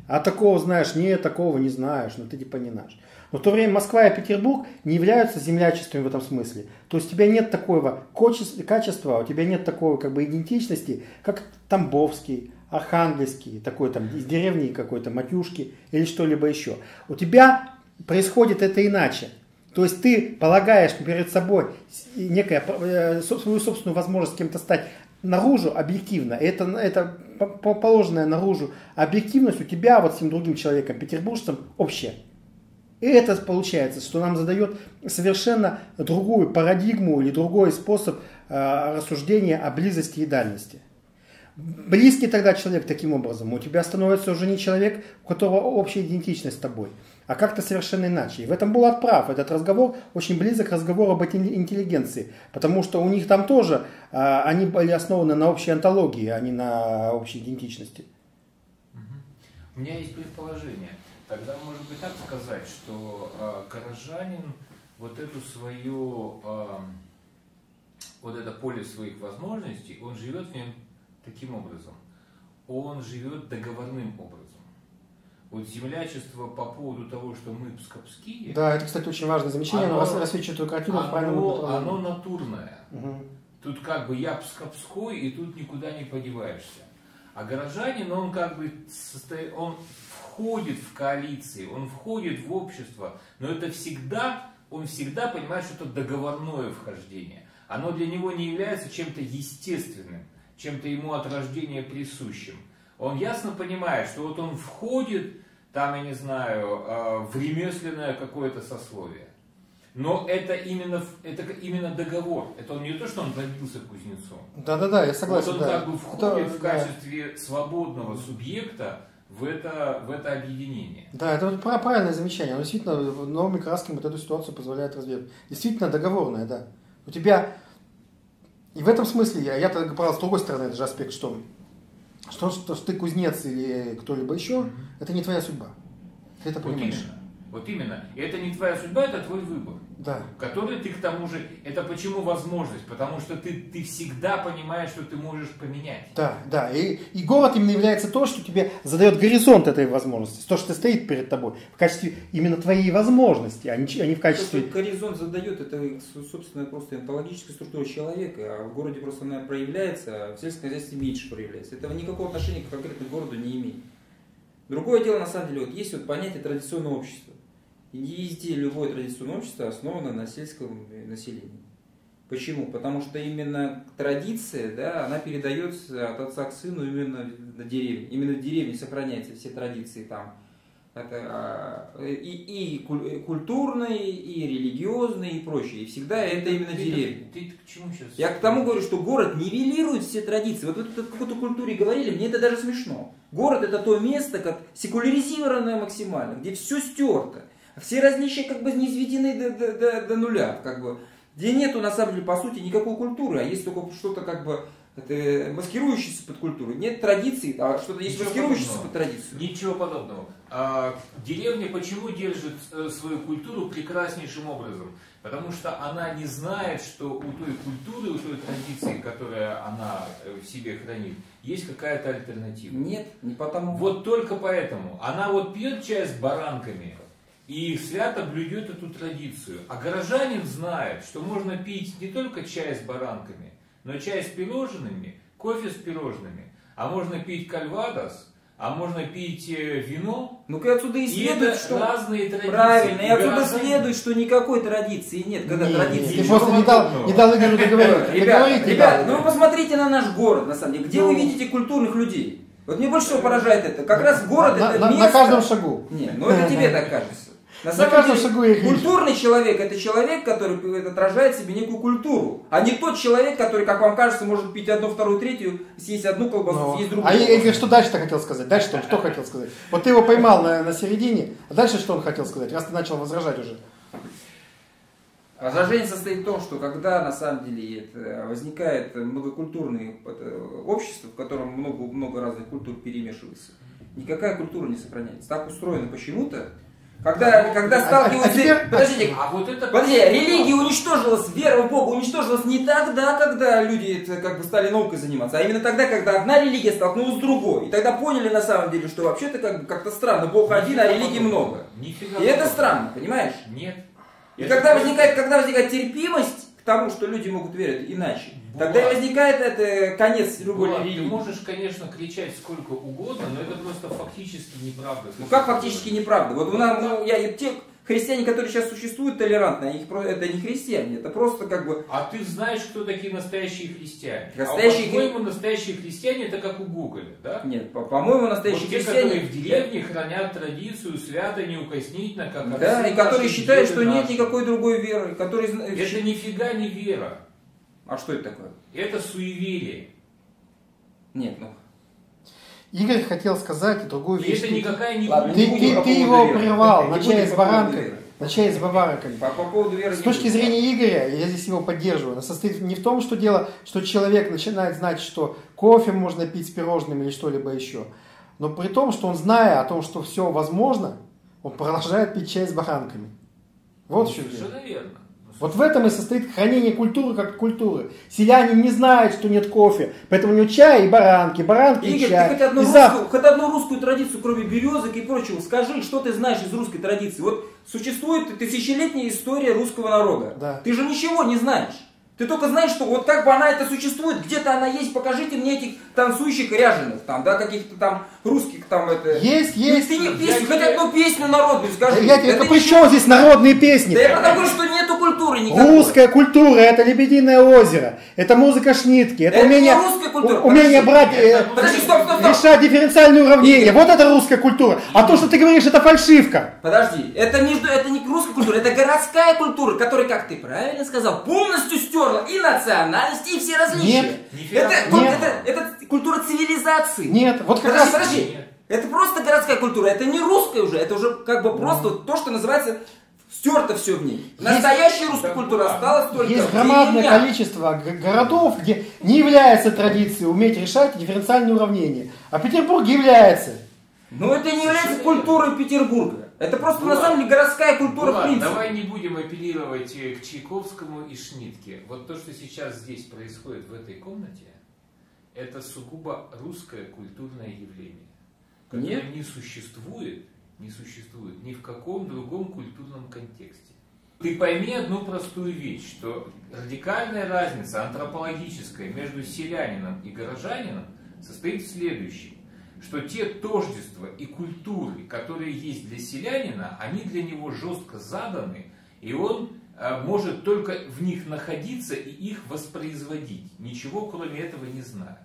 А такого знаешь, нет, такого не знаешь, но ты типа не знаешь. Но в то время Москва и Петербург не являются землячеством в этом смысле. То есть у тебя нет такого качества, у тебя нет такой как бы идентичности, как Тамбовский, Архангельский, такой там из деревни какой-то, Матюшки или что-либо еще. У тебя происходит это иначе. То есть ты полагаешь перед собой некая, э, свою собственную возможность кем-то стать наружу объективно. Это, это по- по- положенная наружу объективность у тебя вот с тем другим человеком, петербуржцем, общая. И это получается, что нам задает совершенно другую парадигму или другой способ э, рассуждения о близости и дальности. Близкий тогда человек таким образом, у тебя становится уже не человек, у которого общая идентичность с тобой, а как-то совершенно иначе. И в этом Булат прав. Этот разговор очень близок к разговору об интелли- интеллигенции, потому что у них там тоже, а, они были основаны на общей антологии, а не на общей идентичности. У меня есть предположение. Тогда может быть так сказать, что э, горожанин вот эту свою, э, вот это поле своих возможностей, он живет в нем таким образом. Он живет договорным образом. Вот землячество по поводу того, что мы пскопские, Да, это, кстати, очень важное замечание. Оно, Оно- рассвечивает твою картину оно, оно натурное. Мгм. Тут как бы я пскопской, и тут никуда не подеваешься. А горожанин, он как бы состоит, он входит в коалиции, он входит в общество, но это всегда, он всегда понимает, что это договорное вхождение. Оно для него не является чем-то естественным, чем-то ему от рождения присущим. Он ясно понимает, что вот он входит, там, я не знаю, э, в ремесленное какое-то сословие. Но это именно, в- это именно договор. Это он не то, что он родился кузнецом. Да-да-да, я согласен. вот он да. как бы Это, входит в да. качестве свободного субъекта в это, в это объединение. Да, это вот пра- правильное замечание. Оно действительно новыми красками вот эту ситуацию позволяет развивать. Действительно договорная, да. У тебя... И в этом смысле я, я тогда брал с другой стороны этот же аспект, что, что, что, что ты кузнец или кто-либо еще, это не твоя судьба. Ты это Вот понимаешь. именно. Вот именно. И это не твоя судьба, это твой выбор. Да. Который ты к тому же... Это почему возможность? Потому что ты, ты всегда понимаешь, что ты можешь поменять. Да, да. И, и город именно является то, что тебе задает горизонт этой возможности. То, что стоит перед тобой в качестве именно твоей возможности, а не, а не в То, что качестве... горизонт задает, это, собственно, просто онтологическая структура человека, а в городе просто она проявляется, а в сельском хозяйстве меньше проявляется. Это никакого отношения к конкретному городу не имеет. Другое дело, на самом деле, вот есть вот понятие традиционного общества. Везде любое традиционное общество основано на сельском э, населении. Почему? Потому что именно традиция, да, она передается от отца к сыну именно на деревне. Именно в деревне сохраняются все традиции там. Это, а, и, и куль- культурные, и религиозные, и прочее. И всегда это именно ты, деревня. Ты, ты к чему сейчас? Я к тому говорю, что город нивелирует все традиции. Вот вы тут о какой-то культуре говорили, мне это даже смешно. Город это то место, как секуляризированное максимально, где все стерто. Все различия как бы не изведены до, до- до- до нуля. Как бы, где нету на самом деле по сути никакой культуры, а есть только что-то как бы это, маскирующееся под культуру. Нет традиций, а что-то есть Ничего подобного. под традицию. Ничего подобного. А, деревня почему держит э, свою культуру прекраснейшим образом? Потому что она не знает, что у той культуры, у той традиции, которая она э, в себе хранит, есть какая-то альтернатива. Нет, не потому. Вот только поэтому. Она вот пьет чай с баранками и свято блюдет эту традицию. А горожанин знает, что можно пить не только чай с баранками, но чай с пирожными, кофе с пирожными. А можно пить кальвадос, а можно пить э, вино. Ну-ка отсюда и И следует, это что... разные традиции. Правильно, и отсюда горожанин- следует, что никакой традиции нет, когда Не, традиции... Ты просто не дал, не дал Игорю договорить. Ребята, дал. ну вы посмотрите на наш город, на самом деле. Где Ну. вы видите культурных людей? Вот мне больше всего поражает это. Как раз город на, это на- место... на каждом шагу. Не, ну это [LAUGHS] тебе так кажется. На самом каждом деле, шагу я их вижу. культурный человек это человек, который отражает себе некую культуру, а не тот человек, который, как вам кажется, может пить одну, вторую, третью, съесть одну колбасу, Ну, съесть другую. а колбасу. Игорь, что дальше-то хотел сказать? Дальше что, что хотел сказать? Вот ты его поймал на, на середине, а дальше что он хотел сказать? Раз ты начал возражать уже. Возражение состоит в том, что когда на самом деле это возникает многокультурное это, общество, в котором много, много разных культур перемешивается, никакая культура не сохраняется. Так устроено почему-то. Когда, когда а- а сталкиваются... теперь- Подождите, А вот это... Подожди, религия уничтожилась, вера в Бога уничтожилась не тогда, когда люди как бы стали наукой заниматься, а именно тогда, когда одна религия столкнулась с другой. И тогда поняли на самом деле, что вообще-то как как-то странно, Бог один, а религий много. Нифига И это странно, понимаешь? Нет. И когда возникает, когда возникает терпимость тому, что люди могут верить иначе, Бывает. тогда и возникает это конец любой ты религии. можешь, конечно, кричать сколько угодно, но это просто фактически неправда. Ну как фактически неправда? Вот у нас, ну, я, те христиане, которые сейчас существуют толерантно, их, про- это не христиане, это просто как бы А ты знаешь, кто такие настоящие христиане? Настоящие а по-моему, настоящие христиане это как у Гоголя, да? Нет, по- по-моему, Вот настоящие те, христиане... которые в деревне хранят традицию свято, неукоснительно, как Да, и которые считают, что нет наши. никакой другой веры, которые... Это нифига не вера. А что это такое? Это суеверие. Нет, ну... Игорь хотел сказать другую И вещь. это никакая не Ладно, Ты, не ты- по ты его веры. прервал Не на чай с баранками. На чай с баварками. По, по поводу веры... С точки зрения Игоря, я здесь его поддерживаю, она состоит не в том, что дело, что человек начинает знать, что кофе можно пить с пирожными или что-либо еще, но при том, что он, зная о том, что все возможно, он продолжает пить чай с баранками. Вот Ну, в чем дело. Совершенно верно. Ну, Вот в этом и состоит хранение культуры как культуры. Селянин не знает, что нет кофе, поэтому у него чай и баранки, баранки и Игорь, чай. ты хоть одну, и русскую, хоть одну русскую традицию, кроме березок и прочего, скажи, что ты знаешь из русской традиции. Вот существует тысячелетняя история русского народа. Да. Ты же ничего не знаешь. Ты только знаешь, что вот как бы она это существует, где-то она есть, покажите мне этих танцующих ряженых, там, да, каких-то там русских там это. Есть, Ты- есть. Ты не песню, хоть тебе- одну песню народную скажи. Я тебе Это говорю, при чем здесь народные песни? Да я потому что нету культуры никакой. Русская культура это Лебединое озеро, это музыка шнитки, это, Это умение, не русская культура, у- умение брать, э, Подожди, стоп, стоп, стоп. решать дифференциальные уравнения. Вот это русская культура. А то, что ты говоришь, это фальшивка. Подожди, это между, это не русская культура, это городская культура, которая, как ты правильно сказал, полностью стерла и национальность, и все различия. Нет. Это, Нет. это, это культура цивилизации. Нет, вот как Подожди, раз... подожди. Это просто городская культура, это не русская уже, это уже как бы просто то, что называется стерто все в ней. Настоящая русская Да, культура осталась только Есть в громадное деревнях. количество городов, где не является традицией уметь решать дифференциальные уравнения. А Петербург является. Но это не является культурой Петербурга. Это просто Ну на самом деле городская Ну культура в ладно, принципе. давай не будем апеллировать э, к Чайковскому и Шнитке. Вот то, что сейчас здесь происходит в этой комнате, это сугубо русское культурное явление, которое Нет. не существует, не существует ни в каком другом культурном контексте. Ты пойми одну простую вещь, что радикальная разница антропологическая между селянином и горожанином состоит в следующем, что те тождества и культуры, которые есть для селянина, они для него жестко заданы, и он э, может только в них находиться и их воспроизводить, ничего кроме этого не зная.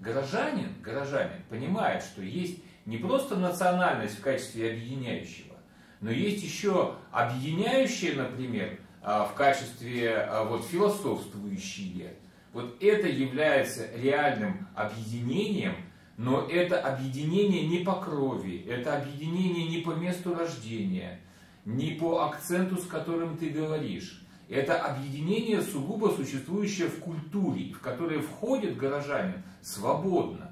Горожанин, горожанин понимает, что есть не просто национальность в качестве объединяющего, но есть еще объединяющее, например, а, в качестве а, вот, философствующие. Вот это является реальным объединением, но это объединение не по крови, это объединение не по месту рождения, не по акценту, с которым ты говоришь. Это объединение сугубо существующее в культуре, в которое входит горожанин свободно.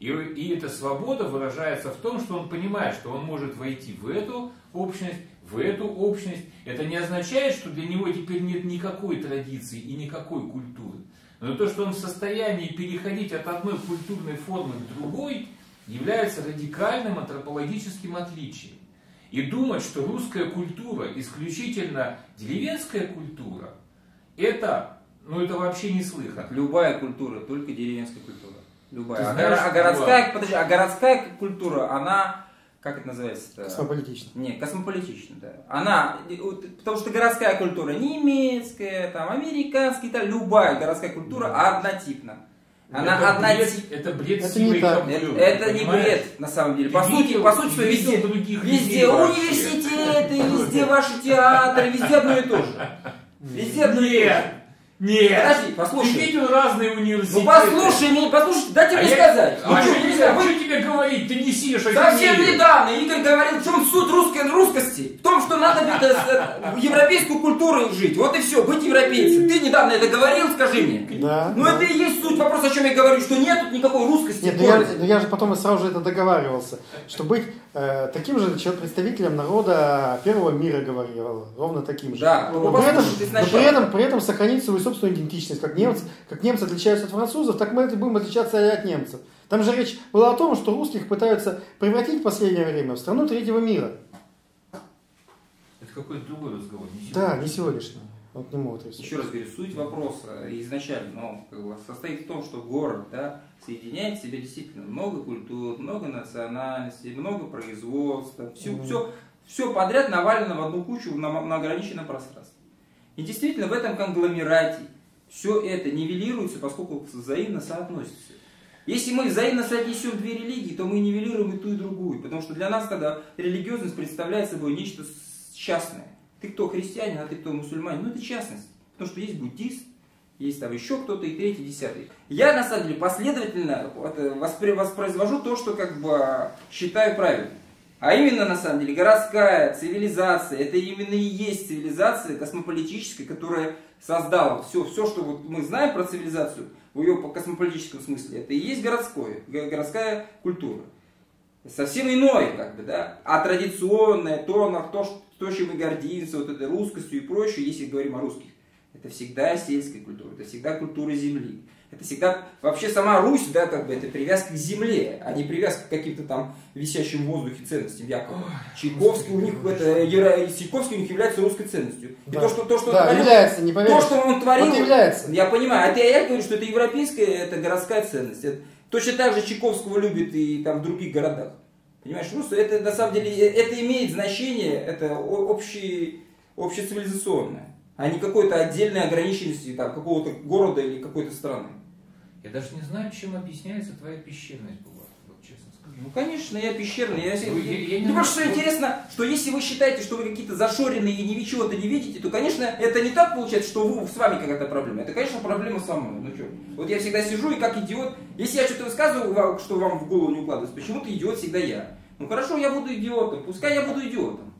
И, и эта свобода выражается в том, что он понимает, что он может войти в эту общность, в эту общность. Это не означает, что для него теперь нет никакой традиции и никакой культуры. Но то, что он в состоянии переходить от одной культурной формы к другой, является радикальным антропологическим отличием. И думать, что русская культура исключительно деревенская культура, это, ну, это вообще не слыхано. Любая культура, только деревенская культура. Любая. Ты А, знаешь, а городская, бывает. подожди, а городская культура, она, как это называется? Космополитично. Не, космополитична, да. Она, потому что городская культура немецкая, там, американская, там, любая городская культура однотипна. Она это однотипна. бред, это бред Это силы не так. Это, это не бред, на самом деле. Ты По сути, видел- по сути, что везде, других везде университеты, везде ваши театры, везде одно и то же. [LAUGHS] Везде одно и то же. Нет. Подожди, Ты послушай. видел разные университеты? Ну послушай меня, послушай, дайте А мне я- сказать. А Ну, что что, тебе, нельзя? Вы что тебе говорить? Ты несешь Совсем ахинею. недавно Игорь говорил, в чем суть русской русскости. В том, что надо э, э, в европейскую культуру жить. Вот и все, быть европейцем. Ты недавно это говорил, скажи мне. Да. Ну да. это и есть суть вопроса, о чем я говорю, что нет тут никакой русскости. Нет, ну я, ну я же потом и сразу же это договаривался, что быть э, таким же человек- представителем народа первого мира говорил, ровно таким же. Да, но, ну при этом, но при этом, при этом сохранить свою собственную идентичность, как немцы, как немцы отличаются от французов, так мы будем отличаться и от немцев. Там же речь была о том, что русских пытаются превратить в последнее время в страну третьего мира. Это какой-то другой разговор. не Да, сегодня. не сегодняшний. Вот не могут Еще раз говорю, суть вопроса изначально ну, состоит в том, что город да, соединяет в себе действительно много культур, много национальностей, много производства, все, Мгм. все, все подряд навалено в одну кучу на, на ограниченном пространстве. И действительно в этом конгломерате все это нивелируется, поскольку взаимно соотносится. Если мы взаимно соотнесем две религии, то мы нивелируем и ту, и другую. Потому что для нас тогда религиозность представляет собой нечто частное. Ты кто христианин, а ты кто мусульманин. Ну это частность. Потому что есть буддист, есть там еще кто-то и третий, десятый. Я на самом деле последовательно воспри- воспроизвожу то, что как бы считаю правильным. А именно, на самом деле, городская цивилизация, это именно и есть цивилизация космополитическая, которая создала все, все, что вот мы знаем про цивилизацию в ее космополитическом смысле, это и есть городское, го- городская культура. Совсем иное, как бы, да, а традиционное, то, на то, то, чем мы гордимся, вот этой русскостью и прочее, если говорим о русских. это всегда сельская культура, это всегда культура земли. Это всегда, вообще сама Русь, да, как бы, это привязка к земле, а не привязка к каким-то там висящим в воздухе ценностям якобы. Чайковский у них, это, Евро- Чайковский у них является русской ценностью. И Да. то, что, то, что Да, творил- является, не поверишь. то, что он творил, Вот является. я понимаю, это я говорю, что это европейская, это городская ценность. Это точно так же Чайковского любят и там в других городах. Понимаешь, просто это на самом деле, это имеет значение, это общий, общецивилизационное, а не какой-то отдельной ограниченности там, какого-то города или какой-то страны. Я даже не знаю, чем объясняется твоя пещерность, Булат, вот честно скажу. Ну, конечно, я пещерный. Я, Ну, я- я не Ну, просто что вот- интересно, что если вы считаете, что вы какие-то зашоренные и ничего-то не видите, то, конечно, это не так получается, что вы, с вами какая-то проблема. Это, конечно, проблема со мной. Ну что? Вот я всегда сижу и как идиот. Если я что-то высказываю, что вам в голову не укладывается, почему-то идиот всегда я. Ну хорошо, я буду идиотом. Пускай я буду идиотом.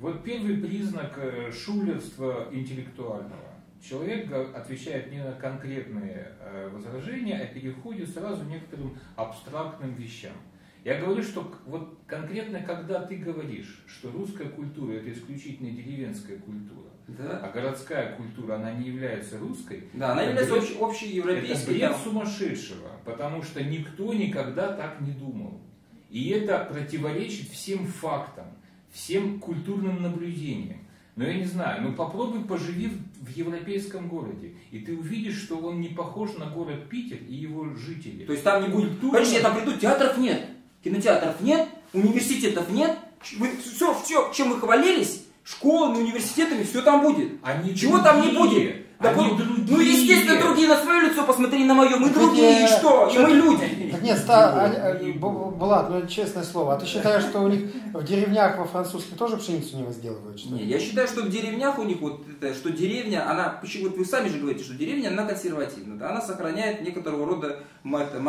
Вот первый признак э, шулерства интеллектуального. Человек отвечает не на конкретные э, возражения, а переходит сразу к некоторым абстрактным вещам. Я говорю, что вот конкретно, когда ты говоришь, что русская культура это исключительно деревенская культура, Да. а городская культура, она не является русской, Да, она является бред- общей это европейской. бред да. сумасшедшего, потому что никто никогда так не думал. И это противоречит всем фактам, всем культурным наблюдениям. Но я не знаю, ну попробуй поживи в, европейском городе, и ты увидишь, что он не похож на город Питер и его жители. То есть там не будет... Культурно- Конечно, там приду, театров нет, кинотеатров нет, университетов нет. Все, все, чем мы хвалились, школами, университетами, все там будет. Они Чего там не будет? Да они вот, другие. Ну, естественно, другие на свое лицо посмотри на мое. Мы Так другие, и что? И мы люди. Так нет, ста, а, Бу- Булат, ну честное слово, а ты считаешь, что у них в деревнях во французских тоже пшеницу не возделывают, что Не, ли? я считаю, что в деревнях у них вот это, что деревня, она, почему вот вы сами же говорите, что деревня, она консервативна, да, она сохраняет некоторого рода м, это,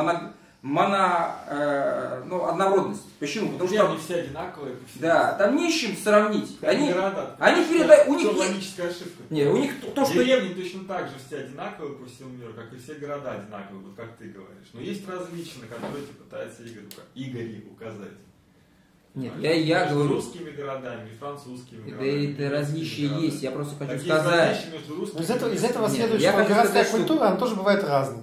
моно, э, ну, однородность. Почему? Потому Где что они все одинаковые. да, там не с чем сравнить. Как Они, города. они передают- у них есть- логическая ошибка. не, у них то, то, что Деревни точно так же все одинаковые по всему миру, как и все города одинаковые, вот как ты говоришь. Но есть различия, на которые тебе пытается Игорь, Игорь указать. Нет, я, я Между говорю, русскими городами и французскими это, городами. это различия городами. есть. Я просто хочу Так есть сказать, между русскими из этого, из этого Нет, следует, я что городская сказать, что- культура, она тоже бывает разной.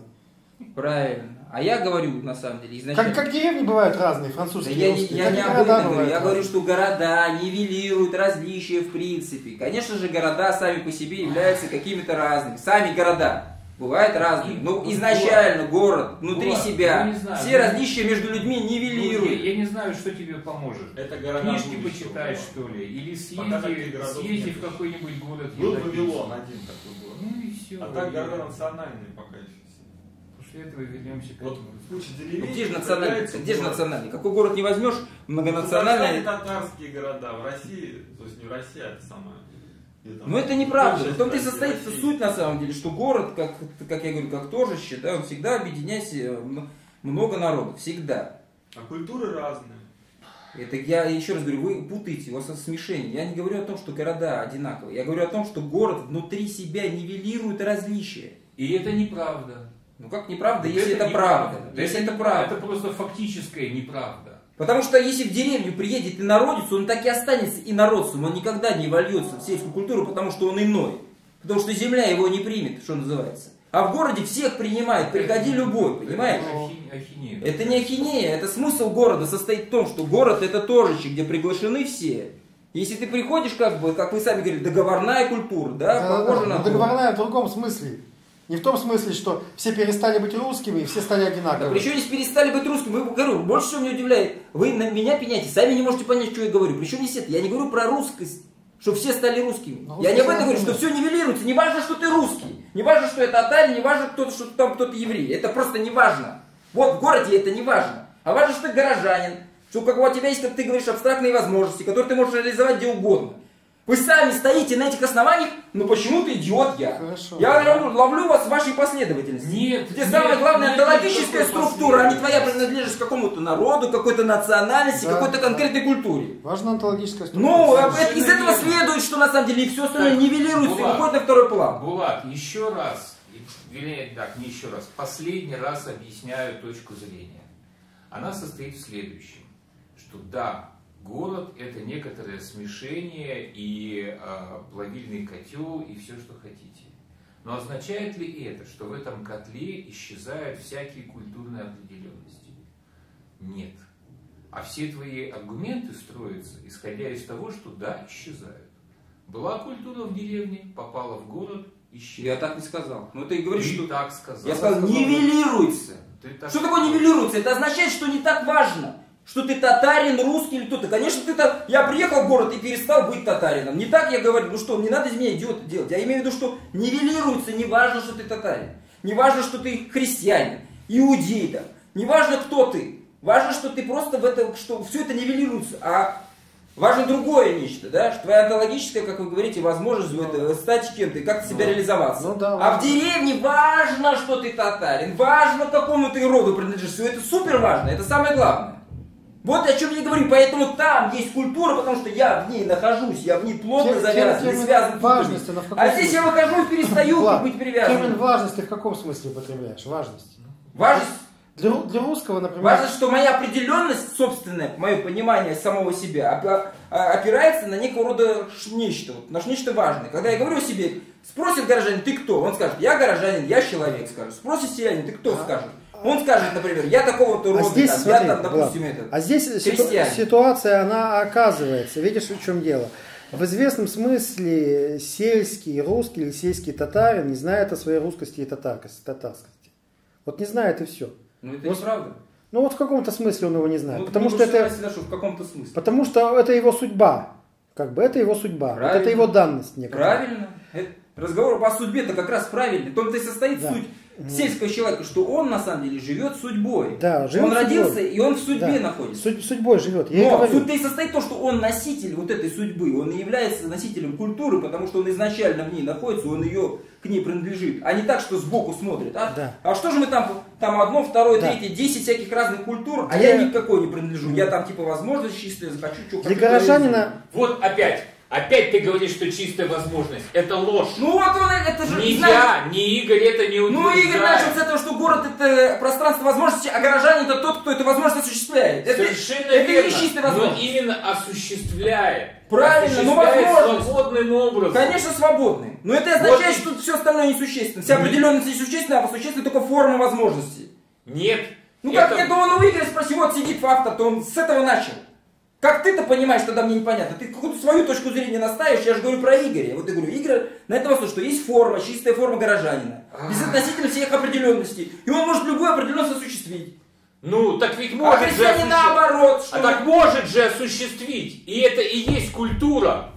правильно. А я говорю, на самом деле, изначально... Как, как деревни бывают разные, Да французские, я, не- русские, я так не об этом говорю, я говорю, разные. что города нивелируют различия в принципе. Конечно же, города сами по себе являются какими-то разными. Сами города бывают разными. Но Ну, изначально город внутри Булат, себя, ну, знаю, все ну, различия между людьми Ну, я, нивелируют. я не знаю, что тебе поможет. Это города Книжки будущего. почитай, что ли, или съезди, съезди в какой-нибудь город Был. Вавилон один такой был. Ну и все. А так города национальные пока еще. После этого вернемся к Вот этому. куча Ну, деревень. где же национальный? Где же национальный? Какой город не возьмешь, многонациональный. Татарстане татарские города, в России, то есть не в России, а это самое. Но это неправда. В том-то и состоит России. суть на самом деле, что город, как, как я говорю, как торжище, да, он всегда объединяет м- много народов. Всегда. А культуры разные. Это я еще раз говорю, вы путаете, у вас смешение. Я не говорю о том, что города одинаковые. Я говорю о том, что город внутри себя нивелирует различия. И это неправда. Ну как неправда, если это, неправда. правда? Если это правда. Это просто фактическая неправда. Потому что если в деревню приедет инородец, он так и останется инородцем. Он никогда не вольется в сельскую культуру, потому что он иной. Потому что земля его не примет, что называется. А в городе всех принимает, приходи любой, понимаешь? Это ахи- ахинея. Это не ахинея, это смысл города состоит в том, что город это торжище, где приглашены все. Если ты приходишь, как бы, как вы сами говорили, договорная культура, да, Да-да-да, похожа на но то. договорная в другом смысле. Не в том смысле, что все перестали быть русскими и все стали Да одинаковыми. причем здесь перестали быть русскими. Вы, говорю, больше всего меня удивляет. Вы на меня пеняете, сами не можете понять, что я говорю. Причем здесь это? Я не говорю про русскость, что все стали русскими. Ну, я не об этом говорю, что все нивелируется. Не важно, что ты русский. Не важно, что это татарин, не важно, кто, что там кто-то еврей. Это просто не важно. Вот в городе это не важно. А важно, что ты горожанин. Что как у тебя есть, как ты говоришь, абстрактные возможности, которые ты можешь реализовать где угодно. Вы сами стоите на этих основаниях, но почему-то идиот я. Хорошо. Я ловлю, ловлю вас в вашей последовательности. Нет, Где нет, самая главная нет онтологическая структура, а не твоя принадлежность к какому-то народу, какой-то национальности, Да, какой-то да. конкретной культуре. Важна онтологическая структура. Ну, а это- из этого верно. следует, что на самом деле и все остальное Так, нивелируется и Булат. уходит на второй план. Булат, еще раз, вернее, так, не еще раз, последний раз объясняю точку зрения. Она состоит в следующем, что да, Город – это некоторое смешение и э, плавильный котел и все, что хотите. Но означает ли это, что в этом котле исчезают всякие культурные определенности? Нет. А все твои аргументы строятся, исходя из того, что да, исчезают. Была культура в деревне, попала в город, исчезла. Я так не сказал. Ну ты говоришь, Ты что... так сказал. Я сказал, нивелируется. Ты так Что такое нивелируется? Это означает, что не так важно, что ты татарин, русский или кто-то. Конечно, ты та... я приехал в город и перестал быть татарином. Не так я говорю, ну что, не надо из меня идиота делать. Я имею в виду, что нивелируется, не важно, что ты татарин. Не важно, что ты христианин, иудей там. Не важно, кто ты. Важно, что ты просто в это, что все это нивелируется. А важно другое нечто, да? Что твоя онтологическая, как вы говорите, возможность это, стать кем-то и как-то себя Ну, реализоваться. ну да, а в деревне важно, что ты татарин, важно, какому ты роду принадлежишь. Все это супер важно, это самое главное. Вот о чем я говорю, поэтому там есть культура, потому что я в ней нахожусь, я в ней плотно Тем- завязан, термин связан. важности, но в каком А здесь я смысле? выхожу и перестаю Влад, быть привязан. Термин важности в каком смысле употребляешь? Важность. Важность Для, для русского, например, Важно, что моя определенность собственная, мое понимание самого себя а- опирается на некого рода нечто, вот, на нечто важное. Когда я говорю о себе, спросит горожанин, ты кто? Он скажет, я горожанин, я человек, скажет. Спросит селянин, ты кто? Скажет. Он скажет, например, я такого-то рода, А здесь, там, смотри, я там, допустим, Влад, это. а здесь крестьянин. ситуация, она оказывается, видишь, в чем дело. В известном смысле сельский русский или сельский татарин не знает о своей русскости и татаркости, татарскости. Вот не знает и все. Ну это Вот- неправда. Ну вот в каком-то смысле он его не знает. Ну, потому ну, что это, что в каком-то смысле. потому что это его судьба. Как бы это его судьба. Вот это его данность некоторая. Правильно. Это- разговор по судьбе-то как раз правильный. В том-то и состоит Да. суть сельского человека, что он на самом деле живет судьбой. Да, живет он родился, судьбой. и он в судьбе Да. находится. Судь- судьбой живет. Я Но суть-то и состоит в том, что он носитель вот этой судьбы, он и является носителем культуры, потому что он изначально в ней находится, он ее к ней принадлежит, а не так, что сбоку смотрит. А, Да. а что же мы там, там одно, второе, Да. третье, десять всяких разных культур, а Для- я никакой не принадлежу. Я там типа возможность чистая, захочу, что Для горожанина Вот опять. Опять ты говоришь, что чистая возможность. Это ложь. Ну вот он, это же, Ни знаешь, я, ни Игорь это не Ну, утверждает. Игорь начал с этого, что город это пространство возможностей, а горожанин это тот, кто эту возможность осуществляет. Это, Совершенно это верно. не чистая но возможность. именно осуществляет. Правильно, ну, возможность. свободным образом. Конечно, свободный. Но это означает, Вот что все остальное несущественно. Вся определенность несущественна, а существенна только форма возможностей. Нет. Ну как Это- нет, он у Игоря спроси, вот сидит автор, то он с этого начал. Как ты-то понимаешь, тогда мне непонятно. Ты какую-то свою точку зрения наставишь, я же говорю про Игоря. Вот я говорю, Игорь на этом основе, что есть форма, чистая форма горожанина. Безотносительно всех определенностей. И он может любую определенность осуществить. Ну, так ведь А может же христиане осуществ- наоборот. Что А так может же осуществить. И это и есть культура.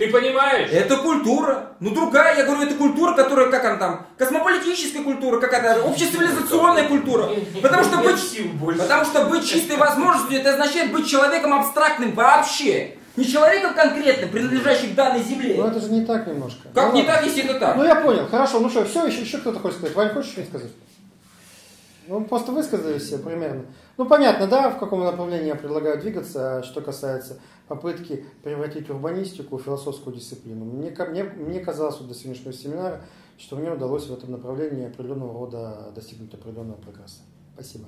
Ты понимаешь? Это культура. Ну другая, я говорю, это культура, которая, как она там, космополитическая культура, какая-то общецивилизационная культура. Потому что быть, потому что быть чистой возможностью, это означает быть человеком абстрактным вообще. Не человеком конкретным, принадлежащим к данной земле. Ну это же не так немножко. Как Ну, не ладно. так, если это так? Ну я понял, хорошо, ну что, все, еще, еще кто-то хочет сказать. Вань, хочешь что-нибудь сказать? Ну, просто высказались все примерно. Ну, понятно, да, в каком направлении я предлагаю двигаться, а что касается попытки превратить урбанистику в философскую дисциплину. Мне, мне, мне казалось до сегодняшнего семинара, что мне удалось в этом направлении определенного рода достигнуть определенного прогресса. Спасибо.